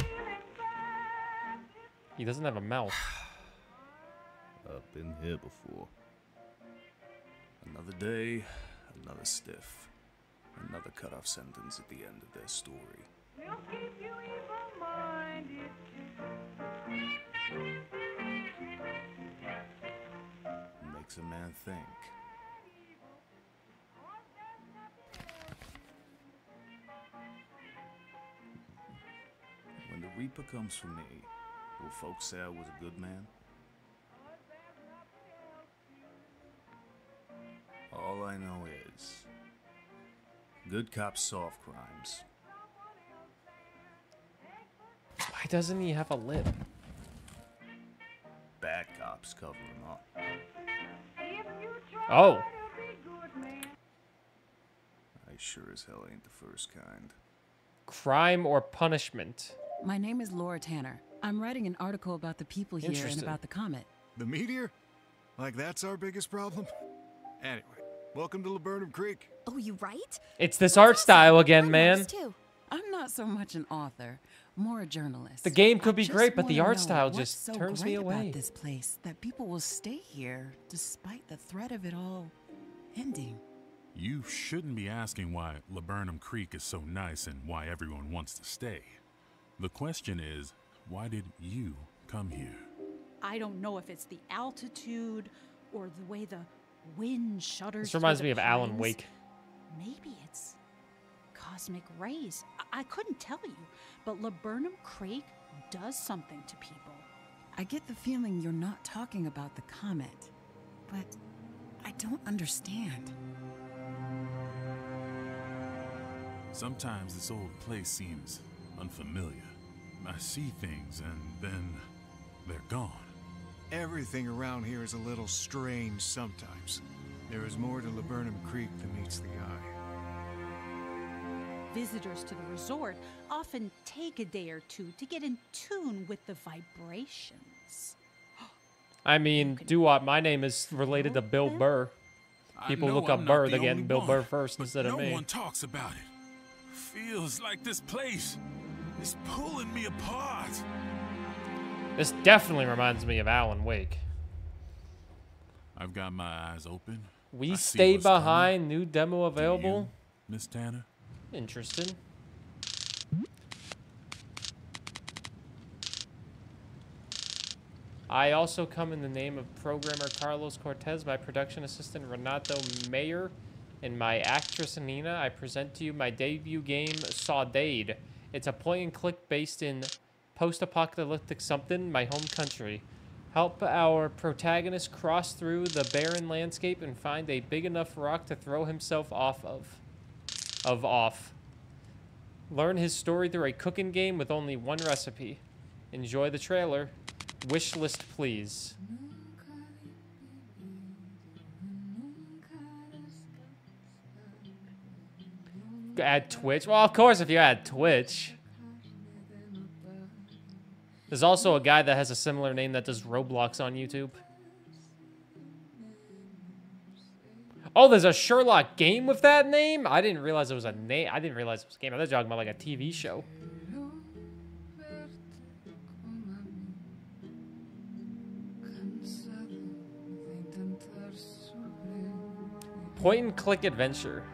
He doesn't have a mouth. I've been here before. Another day, another stiff. Another cut-off sentence at the end of their story. Makes a man think. Reaper comes for me, will folks say I was a good man? All I know is Good cops solve crimes. Why doesn't he have a lip? Bad cops cover him up. Oh. I sure as hell ain't the first kind. Crime or punishment? My name is Laura Tanner. I'm writing an article about the people here and about the comet. The meteor? Like that's our biggest problem? Anyway, welcome to Laburnum Creek. Oh, you right? It's this art style again, man. too. I'm not so much an author, more a journalist. The game could I be great, but the art style just so turns me great away. About this place that people will stay here despite the threat of it all ending. You shouldn't be asking why Laburnum Creek is so nice and why everyone wants to stay. The question is, why did you come here? I don't know if it's the altitude or the way the wind shudders. This reminds me the of Alan. Wake. Maybe it's cosmic rays. I, I couldn't tell you, but Laburnum Creek does something to people. I get the feeling you're not talking about the comet, but I don't understand. Sometimes this old place seems unfamiliar. I see things and then they're gone. Everything around here is a little strange sometimes. There is more to Laburnum Creek than meets the eye. Visitors to the resort often take a day or two to get in tune with the vibrations. I mean, do what? My name is related to Bill Burr. People look up Burr, the they're only getting Bill one, Burr first instead no of me. No one talks about it. Feels like this place is pulling me apart. This definitely reminds me of Alan Wake. I've got my eyes open. We I stay what's coming. behind. New demo available. Miss Tanner. Interesting. I also come in the name of programmer Carlos Cortez, my production assistant Renato Mayer, and my actress Nina. I present to you my debut game, Saudade. It's a point and click based in post-apocalyptic something, my home country. Help our protagonist cross through the barren landscape and find a big enough rock to throw himself off of. Of off. Learn his story through a cooking game with only one recipe. Enjoy the trailer. Wish list, please. Mm-hmm. Add Twitch. Well, of course, if you add Twitch. There's also a guy that has a similar name that does Roblox on YouTube. Oh, there's a Sherlock game with that name? I didn't realize it was a name. I didn't realize it was a game. I was talking about like a TV show. Point and click adventure.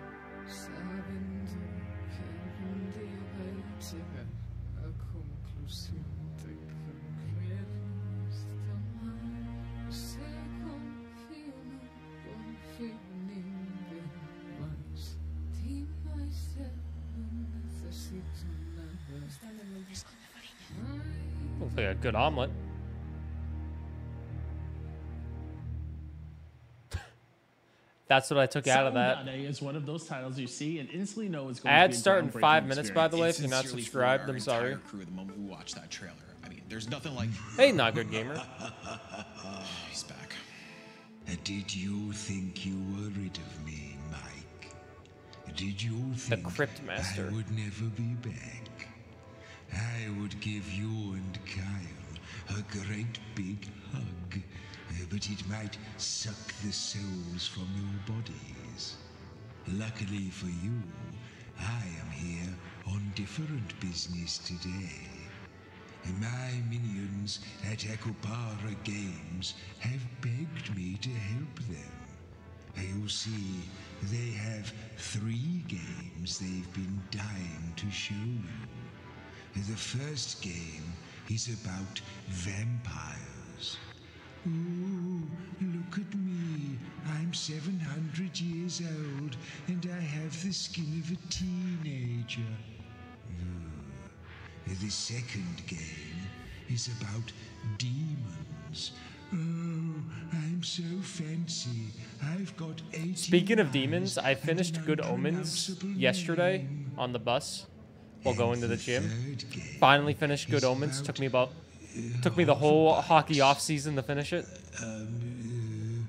Good omelet. That's what I took out of that. Saudade is one of those titles you see and instantly know it's going to be Ads start in five minutes, by the way. If It you're not subscribed, I'm sorry. entire Crew the moment we watched that trailer. I mean, there's nothing like. Hey, not good gamer. He's back. Uh, did you think you were rid of me, Mike? Did you The think Cryptmaster. I would never be back? I would give you and Kyle a great big hug, uh, but it might suck the souls from your bodies. Luckily for you, I am here on different business today. My minions at Akupara Games have begged me to help them. You see, they have three games they've been dying to show you. The first game is about vampires. Ooh, look at me. I'm 700 years old and I have the skin of a teenager. Ooh. The second game is about demons. Oh, I'm so fancy. I've got 80 Speaking of demons, I finished Good Omens yesterday on the bus while going to the gym. Finally finished Good Omens. Took me about took me the whole hockey off season to finish it. Um,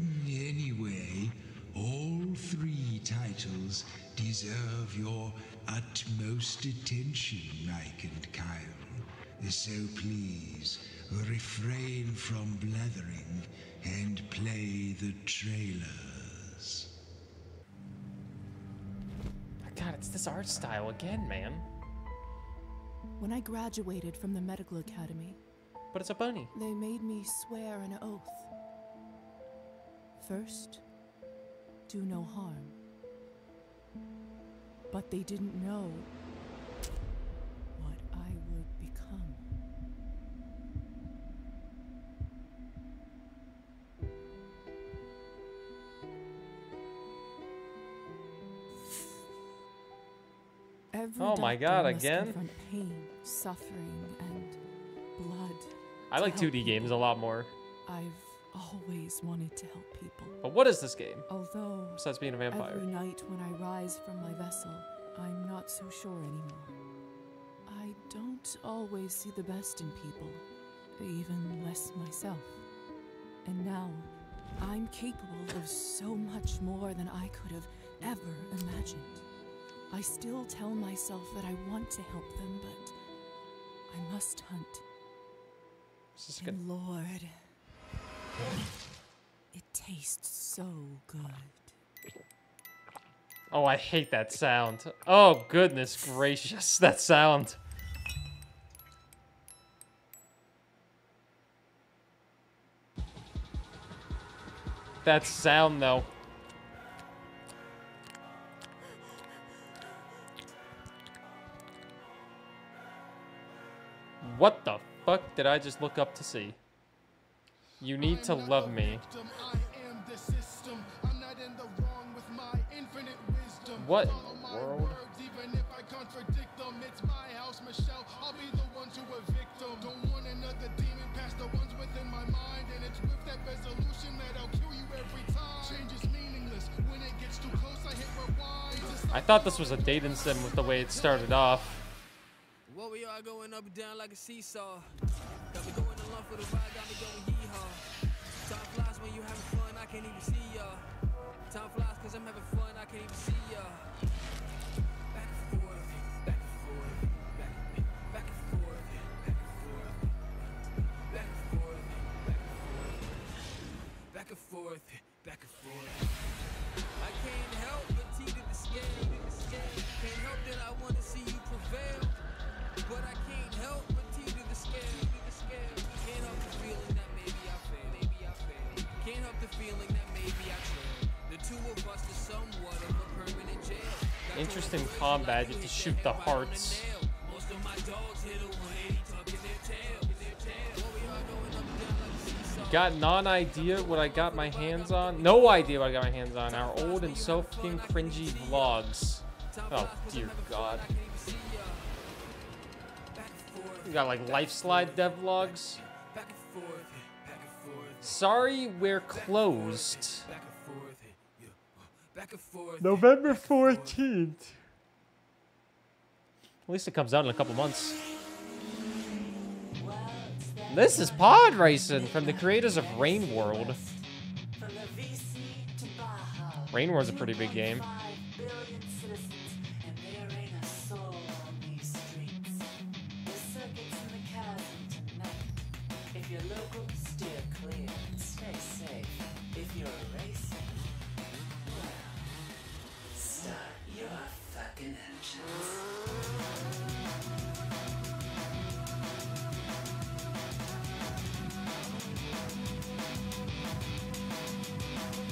uh, anyway, all three titles deserve your utmost attention, Mike and Kyle. So please, refrain from blathering and play the trailers. God, it's this art style again, man. When I graduated from the medical academy, But it's a bunny. they made me swear an oath. First, do no harm. But they didn't know Oh my God, again? pain, suffering, and blood. I like 2D games a lot more. I've always wanted to help people. But what is this game? Although, Besides being a vampire. every night when I rise from my vessel, I'm not so sure anymore. I don't always see the best in people, even less myself. And now, I'm capable of so much more than I could have ever imagined. I still tell myself that I want to help them, but I must hunt. This is and good. Lord, it tastes so good. Oh, I hate that sound. Oh, goodness gracious, that sound. That sound, though. What the fuck did I just look up to see? You need to love me. What world? I thought this was a dating sim with the way it started off. What we are going up and down like a seesaw. Got me going along for the ride, got me going yeehaw. Time flies when you having fun, I can't even see ya. Time flies cause I'm having fun, I can't even see ya. Back and forth, back and forth, back, back and forth, back and forth, back and forth, back and forth, back and forth. I can't help but teeter the scale. Can't help that I wanna see you prevail. But I can't help but teeter the scale. Can't help the feeling that maybe I fail. Maybe I fail. Can't help the feeling that maybe I trail. The two of us is somewhat of a permanent jail. Got Interesting combat. You have to shoot the hearts. most of my dogs hit a 180 tucking their tail. Their tail. What we are going up and down like a seesaw. Got non idea what I got my hands on. No idea what I got my hands on. Our old and so fucking cringy vlogs. Oh dear God. We got like life slide devlogs. Sorry, we're closed. Back and forth. November 14th. At least it comes out in a couple months. This is Pod Racing from the creators of Rain World. Rain World's a pretty big game.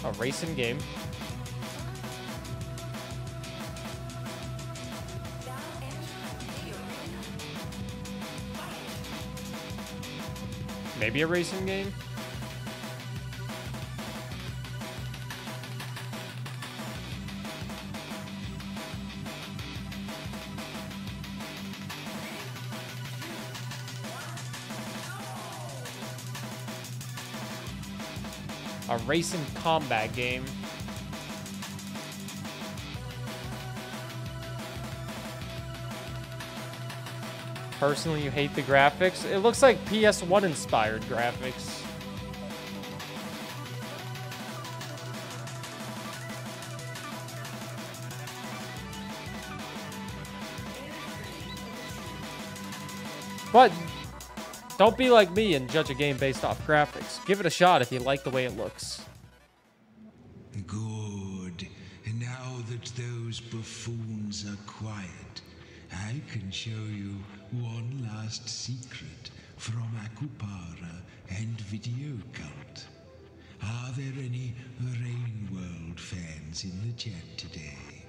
A racing game. Maybe a racing game? Racing combat game. Personally, you hate the graphics. It looks like PS1 inspired graphics. But don't be like me and judge a game based off graphics. Give it a shot if you like the way it looks. Good. Now that those buffoons are quiet, I can show you one last secret from Akupara and Video Cult. Are there any Rain World fans in the chat today?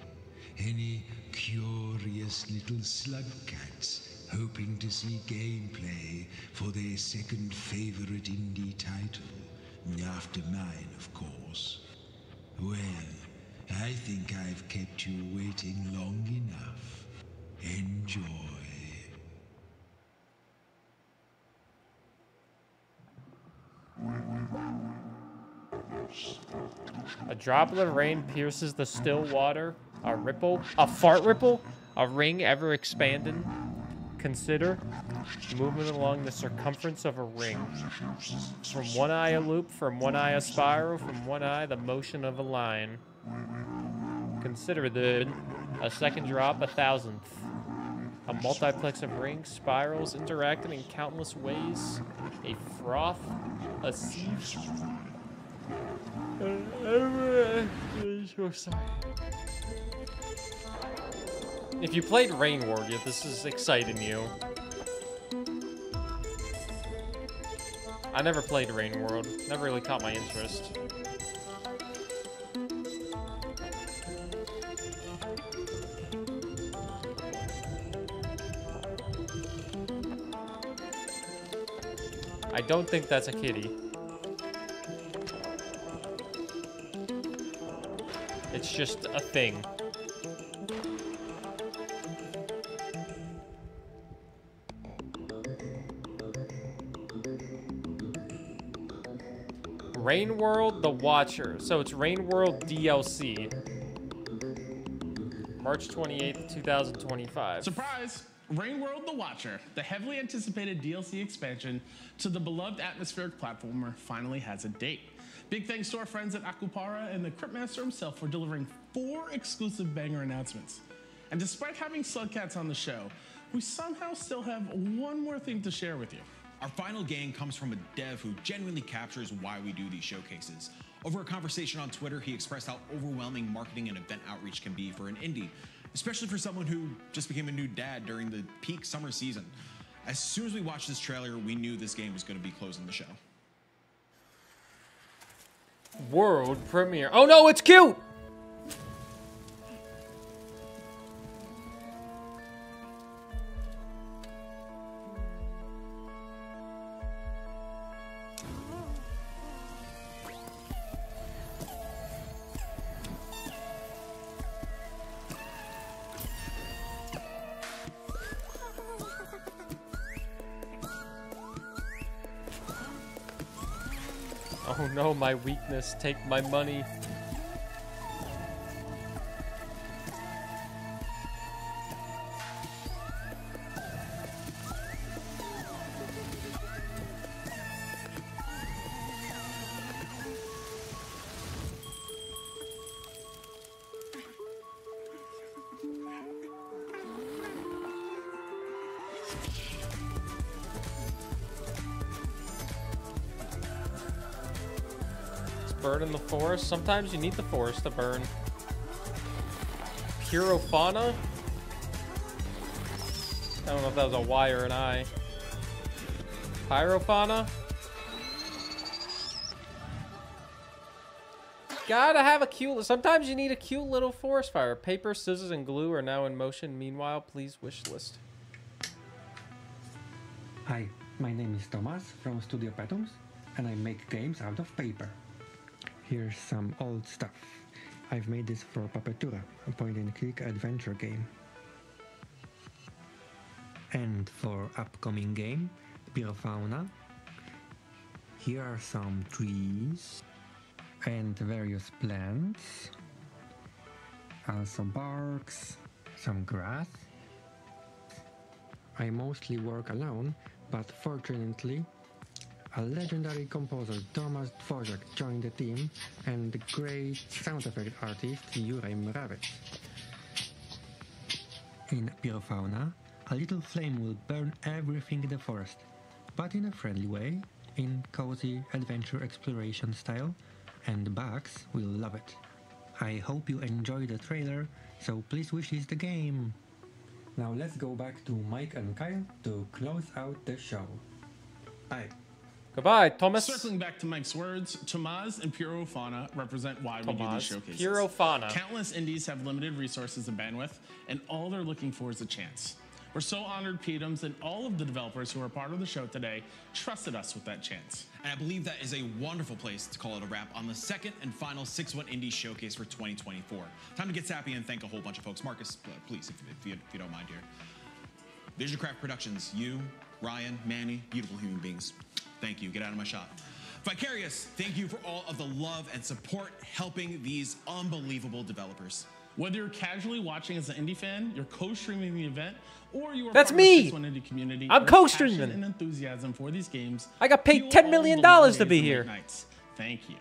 Any curious little slug cats hoping to see gameplay for their second favorite indie title? After mine, of course. Well, I think I've kept you waiting long enough. Enjoy. A droplet of rain pierces the still water. A ripple, a fart ripple, a ring ever expanding. Consider movement along the circumference of a ring. From one eye a loop, from one eye a spiral, from one eye the motion of a line. Consider the a second drop, a thousandth. A multiplex of rings, spirals, interacting in countless ways. A froth, a sieve. Oh, sorry. If you played Rain World this is exciting you. I never played Rain World. Never really caught my interest. I don't think that's a kitty. It's just a thing. Rain World The Watcher. So it's Rain World DLC. March 28th, 2025. Surprise! Rain World The Watcher, the heavily anticipated DLC expansion to the beloved atmospheric platformer, finally has a date. Big thanks to our friends at Akupara and the Cryptmaster himself for delivering four exclusive banger announcements. And despite having Slugcats on the show, we somehow still have one more thing to share with you. Our final game comes from a dev who genuinely captures why we do these showcases. Over a conversation on Twitter, he expressed how overwhelming marketing and event outreach can be for an indie, especially for someone who just became a new dad during the peak summer season. As soon as we watched this trailer, we knew this game was going to be closing the show. World premiere. Oh no, it's cute! Weakness. Take my money. Forest. Sometimes you need the forest to burn. Purofauna? I don't know if that was a Y or an I. Pyrofauna? Gotta have a cute... Sometimes you need a cute little forest fire. Paper, scissors, and glue are now in motion. Meanwhile, please wish list. Hi, my name is Thomas from Studio Petums, and I make games out of paper. Here's some old stuff. I've made this for Papetura, a point-and-click adventure game. And for upcoming game, Pyrofauna, here are some trees, and various plants, uh, some barks, some grass. I mostly work alone, but fortunately, a legendary composer Thomas Dvorak joined the team and the great sound effect artist Juraj Moravec. In Pyrofauna, a little flame will burn everything in the forest, but in a friendly way, in cozy adventure exploration style, and bugs will love it. I hope you enjoy the trailer, so please wishes the game. Now let's go back to Mike and Kyle to close out the show. Bye. Goodbye, Thomas. Circling back to Mike's words, Tomaz and Puro Fauna represent why we do Tomaz, these showcases. Puro Fauna. Countless indies have limited resources and bandwidth, and all they're looking for is a chance. We're so honored Petums and all of the developers who are part of the show today trusted us with that chance. And I believe that is a wonderful place to call it a wrap on the second and final 6 1 Indie Showcase for 2024. Time to get sappy and thank a whole bunch of folks. Marcus, uh, please, if, if, you, if you don't mind here. Visioncraft Productions, you, Ryan, Manny, beautiful human beings. Thank you. Get out of my shot. Vicarious, thank you for all of the love and support helping these unbelievable developers. Whether you're casually watching as an indie fan, you're co-streaming the event, or you are That's part me! of the 6-1 indie community, I'm co-streaming. passion and enthusiasm for these games. I got paid fuel $10 all million of the long to be here. Nights. Thank you.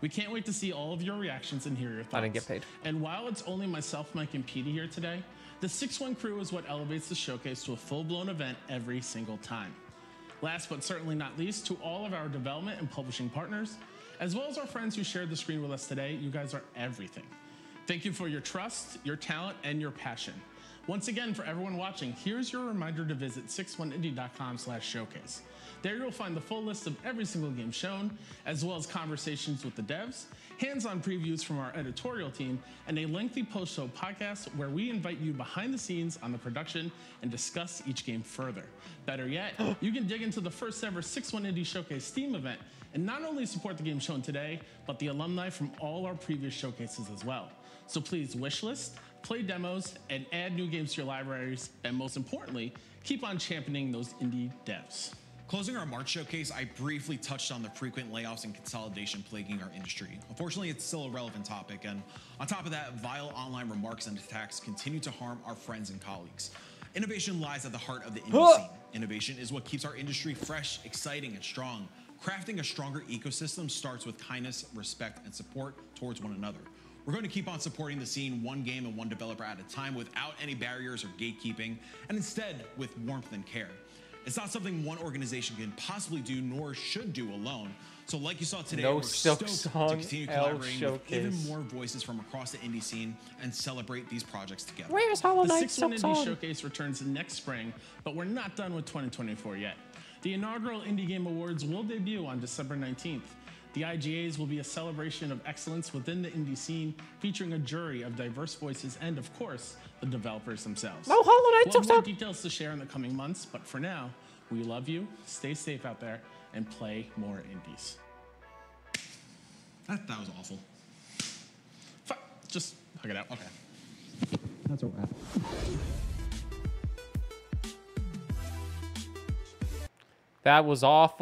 We can't wait to see all of your reactions and hear your thoughts. I didn't get paid. And while it's only myself, Mike, and Petey here today, the 6-1 crew is what elevates the showcase to a full-blown event every single time. Last but certainly not least, to all of our development and publishing partners, as well as our friends who shared the screen with us today, you guys are everything. Thank you for your trust, your talent, and your passion. Once again, for everyone watching, here's your reminder to visit 61indie.com slash showcase. There you'll find the full list of every single game shown, as well as conversations with the devs, hands-on previews from our editorial team, and a lengthy post-show podcast where we invite you behind the scenes on the production and discuss each game further. Better yet, you can dig into the first ever 6-1 Indie Showcase Steam event and not only support the game shown today, but the alumni from all our previous showcases as well. So please wishlist, play demos, and add new games to your libraries, and most importantly, keep on championing those indie devs. Closing our March showcase, I briefly touched on the frequent layoffs and consolidation plaguing our industry. Unfortunately, it's still a relevant topic, and on top of that, vile online remarks and attacks continue to harm our friends and colleagues. Innovation lies at the heart of the indie scene. Innovation is what keeps our industry fresh, exciting, and strong. Crafting a stronger ecosystem starts with kindness, respect, and support towards one another. We're going to keep on supporting the scene one game and one developer at a time without any barriers or gatekeeping, and instead with warmth and care. It's not something one organization can possibly do nor should do alone. So, like you saw today, No we're Silk stoked Song to continue collaborating with even more voices from across the indie scene and celebrate these projects together. Where's Hollow Knight? The Knight 6 1 Indie Song? Showcase returns next spring, but we're not done with 2024 yet. The inaugural Indie Game Awards will debut on December 19th. The IGAs will be a celebration of excellence within the indie scene, featuring a jury of diverse voices and, of course, the developers themselves. No Hollow Knight We'll have more details to share in the coming months, but for now, we love you, stay safe out there, and play more indies. That, that was awful. Fuck, just hug it out. Okay. That's a wrap. That was awful.